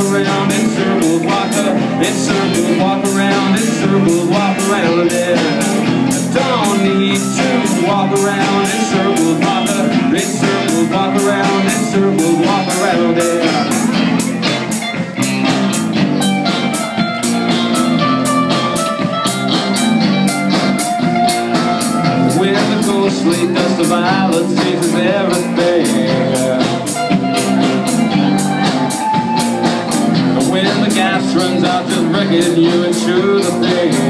circles, walk up, and circle, walk around in circles, walk around it. Don't need to walk around in circles, walk in circles, walk around in circles, walk around it. Ghostly dust of violence chases everything gas runs out, just wrecking you into the thing.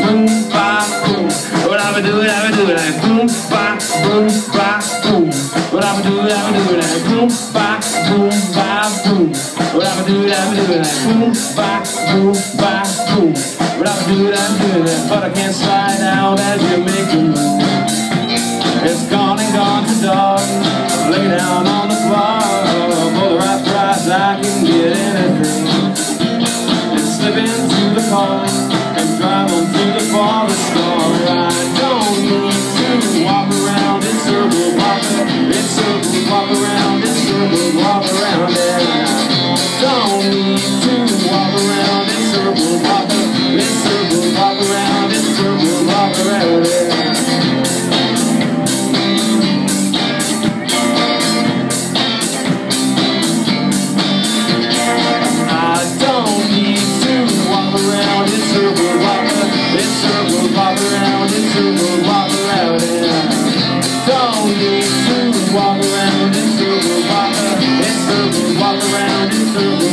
Boom, ba, boom. What I'm do, I'm do that boom, ba, boom, ba, boom. What I'm do, I'm do that boom, ba, boom, ba, boom. What I'm do, I'm do that, but I can't slide out as you make a move. It's gone and gone to dog. Lay down on. don't need to walk around in circles, walk in circles, walk around in circles, walk around. I don't need to walk around in circles, walk in circles, walk around in circles, walk around. Don't need to walk around in circles, walk in circles, walk around the